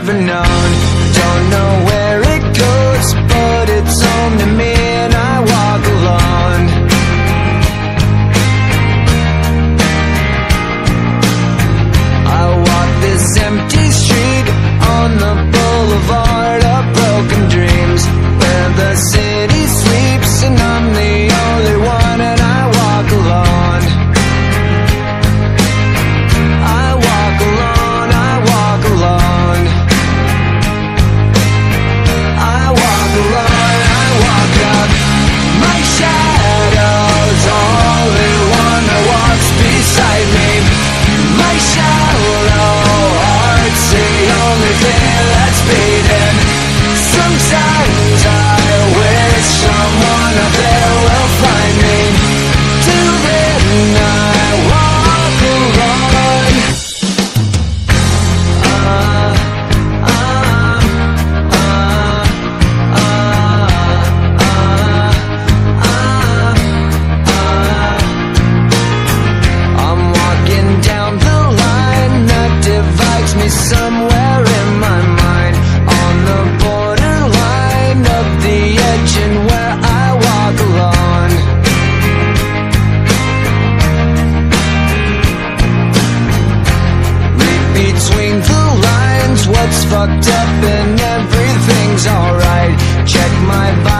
never known. me somewhere in my mind On the borderline up the edge and where I walk alone Read between the lines what's fucked up and everything's alright. Check my vibe